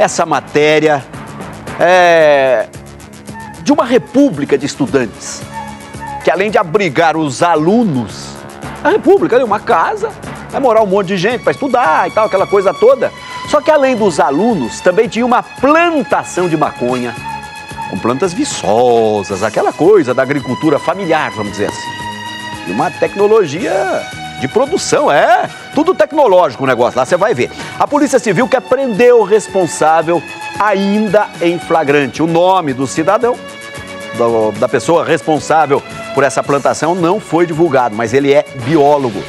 essa matéria é, de uma república de estudantes que além de abrigar os alunos, a república é uma casa, vai morar um monte de gente para estudar e tal, aquela coisa toda. Só que além dos alunos, também tinha uma plantação de maconha, com plantas viçosas, aquela coisa da agricultura familiar, vamos dizer assim. E uma tecnologia de produção, é, tudo tecnológico o negócio, lá você vai ver. A Polícia Civil quer prender o responsável ainda em flagrante. O nome do cidadão, da pessoa responsável por essa plantação não foi divulgado, mas ele é biólogo.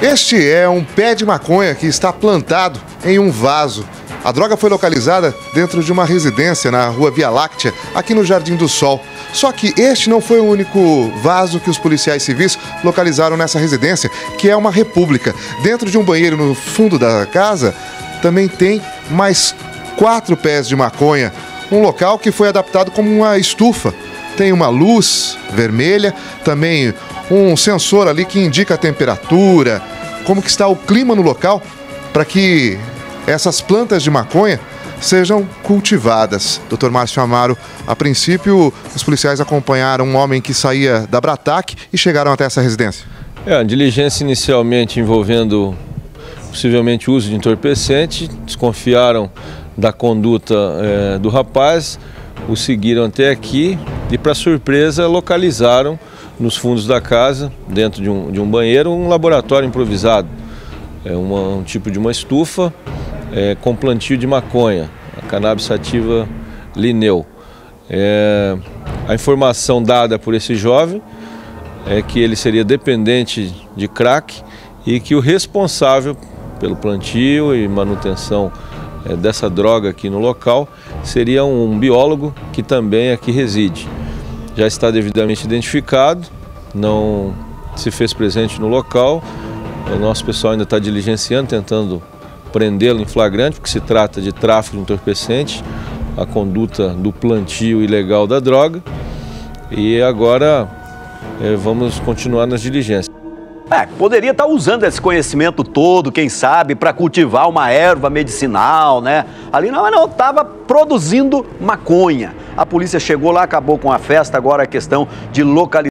Este é um pé de maconha que está plantado em um vaso. A droga foi localizada dentro de uma residência na rua Via Láctea, aqui no Jardim do Sol. Só que este não foi o único vaso que os policiais civis localizaram nessa residência, que é uma república. Dentro de um banheiro no fundo da casa, também tem mais quatro pés de maconha. Um local que foi adaptado como uma estufa tem uma luz vermelha, também um sensor ali que indica a temperatura, como que está o clima no local, para que essas plantas de maconha sejam cultivadas. Dr. Márcio Amaro, a princípio, os policiais acompanharam um homem que saía da Bratac e chegaram até essa residência. É, a diligência inicialmente envolvendo possivelmente uso de entorpecente, desconfiaram da conduta é, do rapaz, o seguiram até aqui e, para surpresa, localizaram nos fundos da casa, dentro de um, de um banheiro, um laboratório improvisado. É uma, um tipo de uma estufa é, com plantio de maconha, a cannabis sativa lineu. É, a informação dada por esse jovem é que ele seria dependente de crack e que o responsável pelo plantio e manutenção é, dessa droga aqui no local seria um biólogo que também aqui reside. Já está devidamente identificado, não se fez presente no local. O nosso pessoal ainda está diligenciando, tentando prendê-lo em flagrante, porque se trata de tráfico de entorpecente, a conduta do plantio ilegal da droga. E agora é, vamos continuar nas diligências. É, poderia estar usando esse conhecimento todo, quem sabe, para cultivar uma erva medicinal, né? Ali não, não, estava produzindo maconha. A polícia chegou lá, acabou com a festa, agora é questão de localizar.